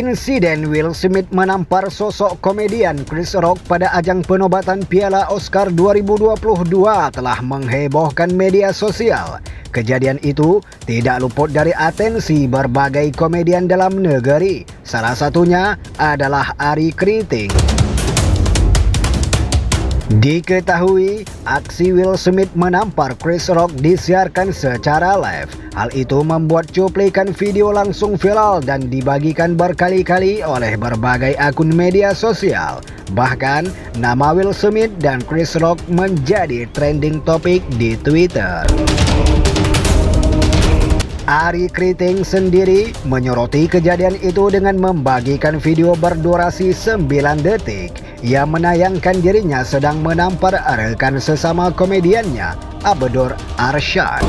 Insiden Will Smith menampar sosok komedian Chris Rock pada ajang penobatan Piala Oscar 2022 telah menghebohkan media sosial. Kejadian itu tidak luput dari atensi berbagai komedian dalam negeri. Salah satunya adalah Ari Kriting. Diketahui, aksi Will Smith menampar Chris Rock disiarkan secara live. Hal itu membuat cuplikan video langsung viral dan dibagikan berkali-kali oleh berbagai akun media sosial. Bahkan, nama Will Smith dan Chris Rock menjadi trending topik di Twitter. Ari Kriting sendiri menyoroti kejadian itu dengan membagikan video berdurasi 9 detik yang menayangkan dirinya sedang menampar rekan sesama komediannya, Abdur Arsyad.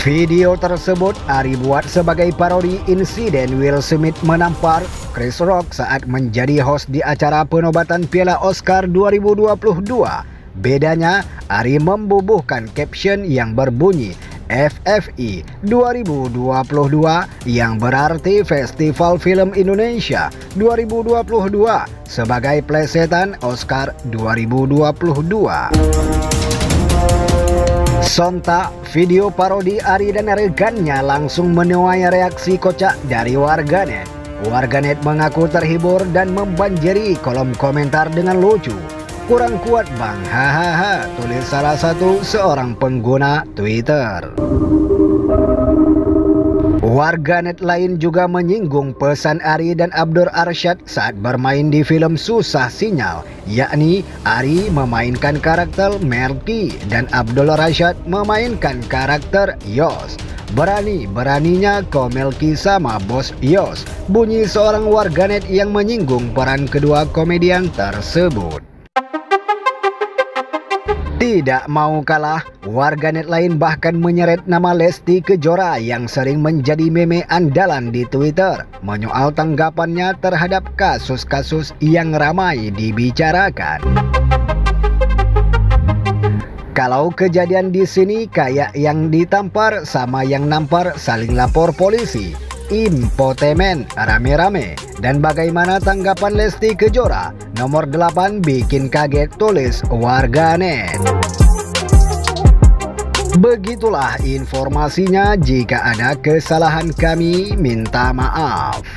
Video tersebut Ari buat sebagai parodi insiden Will Smith menampar Chris Rock saat menjadi host di acara penobatan Piala Oscar 2022. Bedanya, Ari membubuhkan caption yang berbunyi FFI 2022 yang berarti Festival Film Indonesia 2022 sebagai plesetan Oscar 2022. Sontak, video parodi Ari dan rekannya langsung menuai reaksi kocak dari warganet. Warganet mengaku terhibur dan membanjiri kolom komentar dengan lucu. Kurang kuat bang, hahaha, tulis salah satu seorang pengguna Twitter. Warganet lain juga menyinggung pesan Ari dan Abdur Arsyad saat bermain di film Susah Sinyal, yakni Ari memainkan karakter Melki dan Abdul Rashad memainkan karakter Yos. Berani-beraninya kau Melki sama bos Yos, bunyi seorang warganet yang menyinggung peran kedua komedian tersebut. Tidak mau kalah, warganet lain bahkan menyeret nama Lesti Kejora yang sering menjadi meme andalan di Twitter. Menyoal tanggapannya terhadap kasus-kasus yang ramai dibicarakan. Kalau kejadian di sini kayak yang ditampar sama yang nampar saling lapor polisi, impotemen rame-rame. Dan bagaimana tanggapan Lesti Kejora? Nomor 8 bikin kaget tulis warganet. Begitulah informasinya. Jika ada kesalahan kami minta maaf